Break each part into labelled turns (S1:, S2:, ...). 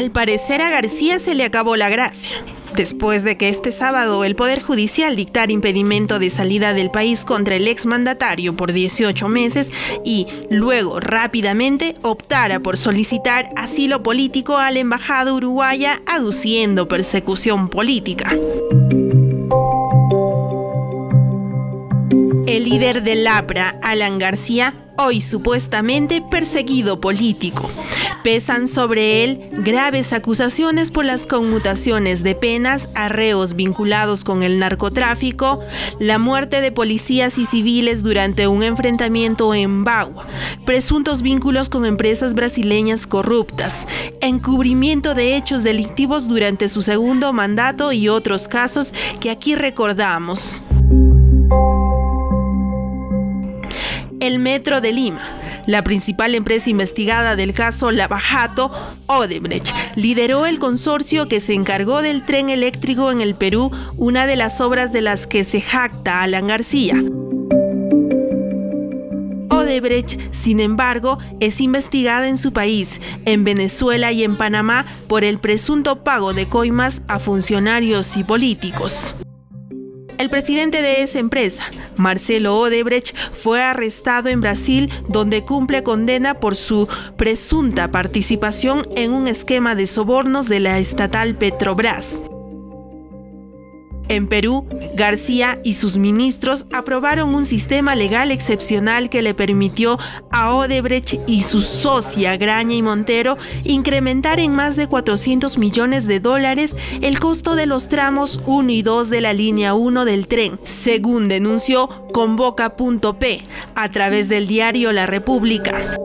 S1: Al parecer a García se le acabó la gracia. Después de que este sábado el Poder Judicial dictara impedimento de salida del país contra el exmandatario por 18 meses y luego rápidamente optara por solicitar asilo político a la embajada uruguaya aduciendo persecución política. El líder del APRA, Alan García, hoy supuestamente perseguido político. Pesan sobre él graves acusaciones por las conmutaciones de penas, arreos vinculados con el narcotráfico, la muerte de policías y civiles durante un enfrentamiento en Bagua, presuntos vínculos con empresas brasileñas corruptas, encubrimiento de hechos delictivos durante su segundo mandato y otros casos que aquí recordamos. El Metro de Lima. La principal empresa investigada del caso Lavajato, Odebrecht, lideró el consorcio que se encargó del tren eléctrico en el Perú, una de las obras de las que se jacta Alan García. Odebrecht, sin embargo, es investigada en su país, en Venezuela y en Panamá por el presunto pago de coimas a funcionarios y políticos. El presidente de esa empresa, Marcelo Odebrecht, fue arrestado en Brasil donde cumple condena por su presunta participación en un esquema de sobornos de la estatal Petrobras. En Perú, García y sus ministros aprobaron un sistema legal excepcional que le permitió a Odebrecht y su socia Graña y Montero incrementar en más de 400 millones de dólares el costo de los tramos 1 y 2 de la línea 1 del tren, según denunció Convoca.p a través del diario La República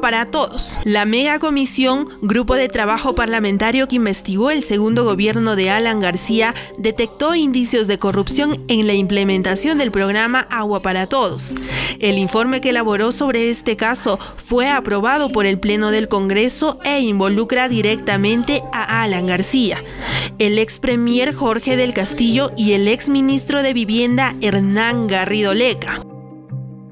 S1: para todos. La mega comisión, grupo de trabajo parlamentario que investigó el segundo gobierno de Alan García, detectó indicios de corrupción en la implementación del programa Agua para Todos. El informe que elaboró sobre este caso fue aprobado por el Pleno del Congreso e involucra directamente a Alan García, el ex premier Jorge del Castillo y el ex ministro de Vivienda Hernán Garrido Leca.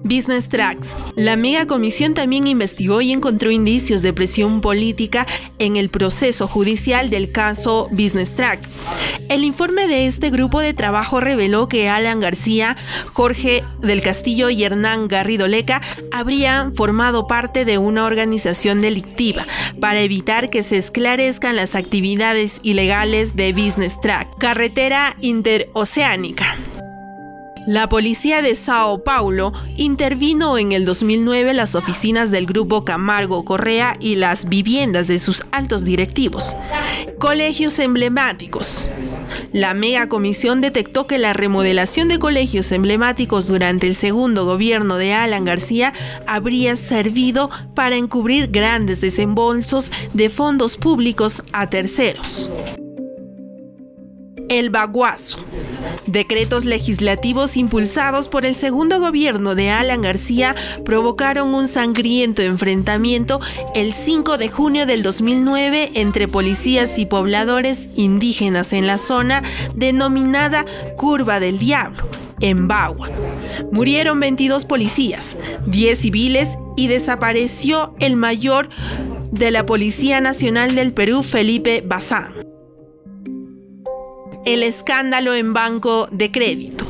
S1: Business Tracks. La mega comisión también investigó y encontró indicios de presión política en el proceso judicial del caso Business Track. El informe de este grupo de trabajo reveló que Alan García, Jorge del Castillo y Hernán Garrido Leca habrían formado parte de una organización delictiva para evitar que se esclarezcan las actividades ilegales de Business Track, carretera interoceánica. La policía de Sao Paulo intervino en el 2009 las oficinas del grupo Camargo Correa y las viviendas de sus altos directivos. Colegios emblemáticos. La mega comisión detectó que la remodelación de colegios emblemáticos durante el segundo gobierno de Alan García habría servido para encubrir grandes desembolsos de fondos públicos a terceros. El baguazo. Decretos legislativos impulsados por el segundo gobierno de Alan García provocaron un sangriento enfrentamiento el 5 de junio del 2009 entre policías y pobladores indígenas en la zona denominada Curva del Diablo, en Bagua. Murieron 22 policías, 10 civiles y desapareció el mayor de la Policía Nacional del Perú, Felipe Bazán el escándalo en banco de crédito.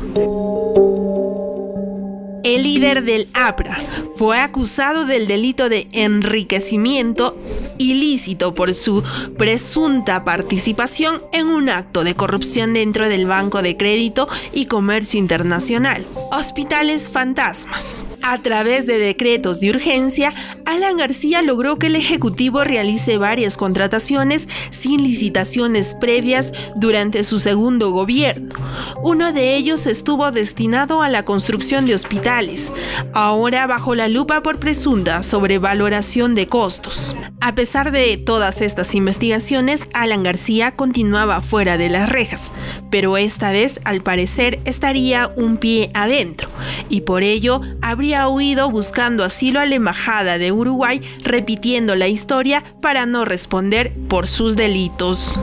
S1: El líder del APRA fue acusado del delito de enriquecimiento ilícito por su presunta participación en un acto de corrupción dentro del Banco de Crédito y Comercio Internacional. Hospitales fantasmas. A través de decretos de urgencia, Alan García logró que el Ejecutivo realice varias contrataciones sin licitaciones previas durante su segundo gobierno. Uno de ellos estuvo destinado a la construcción de hospitales, ahora bajo la lupa por presunta sobrevaloración de costos. A pesar de todas estas investigaciones, Alan García continuaba fuera de las rejas, pero esta vez al parecer estaría un pie adentro y por ello habría huido buscando asilo a la Embajada de Uruguay repitiendo la historia para no responder por sus delitos.